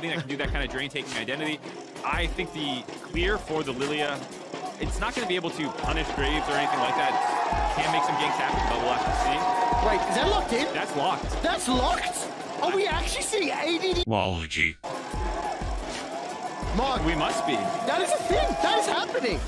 anything that can do that kind of drain tanking identity. I think the clear for the Lilia, it's not going to be able to punish Graves or anything like that. Can make some ganks happen, but we'll have to see. Wait, is that locked in? That's locked. That's locked? Are we actually seeing ADD? Waluigi. Mark, We must be. that is a thing. That is happening.